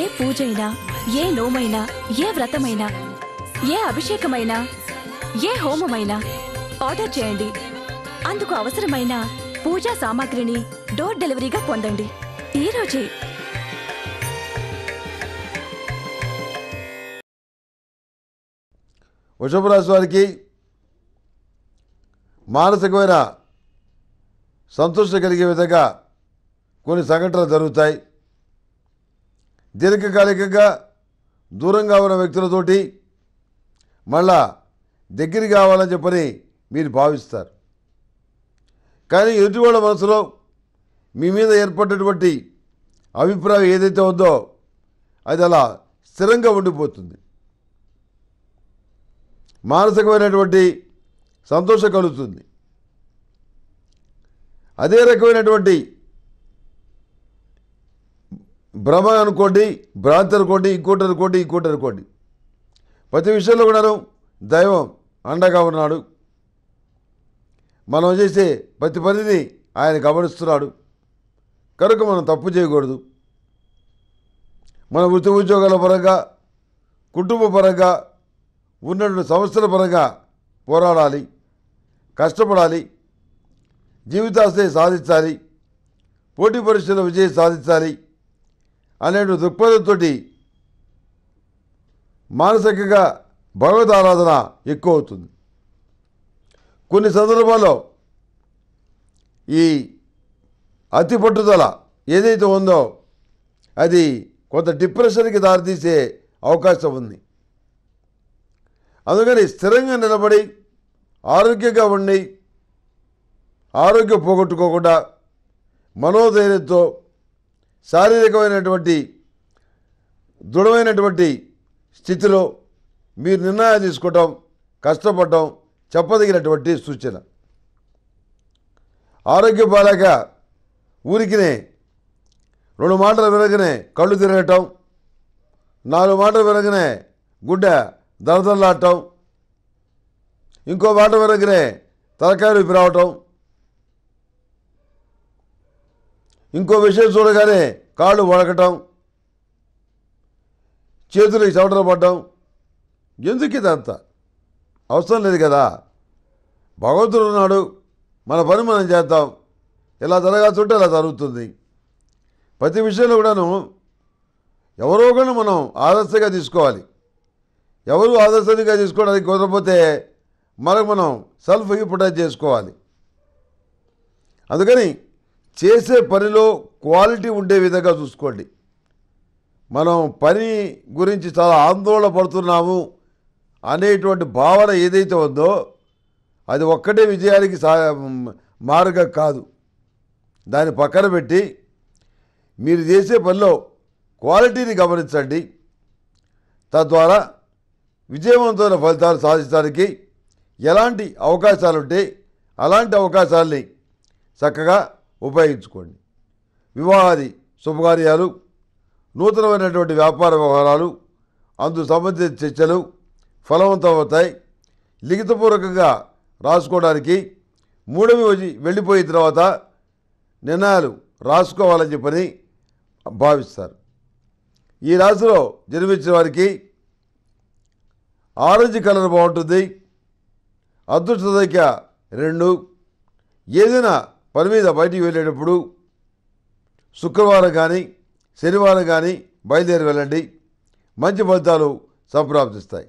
ఏ పూజైనా ఏ నోమైనా ఏ వ్రతమైనా ఏ అభిషేకమైనా ఏ హోమమైనా ఆర్డర్ చేయండి. అందుకు అవసరమైన పూజా సామాగ్రిని డోర్ డెలివరీగా పొందండి. ఈ వృషభ రాశి వారికి మానసికమైన సంతోషం కలిగే విధంగా కొన్ని సంఘటనలు జరుగుతాయి. దీర్ఘకాలికంగా దూరంగా ఉన్న వ్యక్తులతోటి మళ్ళా దగ్గర కావాలని చెప్పని మీరు భావిస్తారు. కానీ ఎదుటివాళ్ళ మనసులో మీ మీద ఏర్పడినటువంటి అభిప్రాయం ఏదైతే ఉందో అది అలా స్థిరంగా ఉండిపోతుంది. మానసికమైనటువంటి సంతోషం కలుగుతుంది. అదే రకమైనటువంటి భ్రమ అనుకోండి భ్రాంతి అనుకోండి ఇంకోటి అనుకోండి ఇంకోటి అనుకోండి. ప్రతి విషయంలో కూడాను దైవం అండగా ఉన్నాడు. మనం చేసే ప్రతి పనిని ఆయన గమనిస్తున్నాడు. కనుక మనం తప్పు చేయకూడదు. మన వృత్తి ఉద్యోగాల పరంగా కుటుంబ పరంగా ఉన్నటువంటి సమస్యల పరంగా పోరాడాలి కష్టపడాలి జీవితాశయం సాధించాలి పోటీ పరీక్షల విజయం సాధించాలి అనే దృక్పథంతో మానసికంగా భగవద్ ఆరాధన ఎక్కువ అవుతుంది కొన్ని సందర్భాల్లో ఈ అతి పట్టుదల ఏదైతే ఉందో అది కొంత డిప్రెషన్కి దారితీసే అవకాశం ఉంది. అందుకని స్థిరంగా నిలబడి ఆరోగ్యంగా ఉండి ఆరోగ్యం పోగొట్టుకోకుండా మనోధైర్యంతో శారీరకమైనటువంటి దృఢమైనటువంటి స్థితిలో మీరు నిర్ణయాలు తీసుకోవటం కష్టపడటం చెప్పదగినటువంటి సూచన. ఆరోగ్య పాలక ఊరికినే రెండు మాటలు వినగానే కళ్ళు తిరగటం నాలుగు మాటలు వినగానే గుడ్డ దరదరలాడటం ఇంకో మాట వినగానే తలకాయ రావటం ఇంకో విషయం చూడగానే కాళ్ళు వడకటం చేతులకి చవటలు పడ్డం. ఎందుకు ఇదంతా? అవసరం లేదు కదా. భగవంతుడు ఉన్నాడు మన పని మనం చేద్దాం. ఇలా జరగాల్సింటే ఇలా జరుగుతుంది. ప్రతి విషయంలో కూడాను ఎవరో కూడా మనం ఆదర్శంగా తీసుకోవాలి. ఎవరు ఆదర్శంగా తీసుకోవడానికి కుదరకపోతే మనకు మనం సెల్ఫ్ ఇంపార్టెన్స్ చేసుకోవాలి. అందుకని చేసే పనిలో క్వాలిటీ ఉండే విధంగా చూసుకోండి. మనం పని గురించి చాలా ఆందోళన పడుతున్నాము అనేటువంటి భావన ఏదైతే ఉందో అది ఒక్కటే విజయానికి సా మార్గం కాదు. దాన్ని పక్కన పెట్టి మీరు చేసే పనిలో క్వాలిటీని గమనించండి. తద్వారా విజయవంతమైన ఫలితాలు సాధించడానికి ఎలాంటి అవకాశాలు ఉంటే అలాంటి అవకాశాలని చక్కగా ఉపయోగించుకోండి. వివాహాది శుభకార్యాలు నూతనమైనటువంటి వ్యాపార వ్యవహారాలు అందుకు సంబంధించిన చర్చలు ఫలవంతమవుతాయి. లిఖితపూర్వకంగా రాసుకోవడానికి మూడవ వెళ్ళిపోయిన తర్వాత నిర్ణయాలు రాసుకోవాలని చెప్పని భావిస్తారు. ఈ రాశిలో జన్మించిన వారికి ఆరెంజ్ కలర్ బాగుంటుంది. అదృష్ట సంఖ్య రెండు. ఏదైనా పని మీద బయటికి వెళ్ళేటప్పుడు శుక్రవారం కానీ శనివారం కానీ బయలుదేరి వెళ్ళండి. మంచి ఫలితాలు సంప్రాప్తిస్తాయి.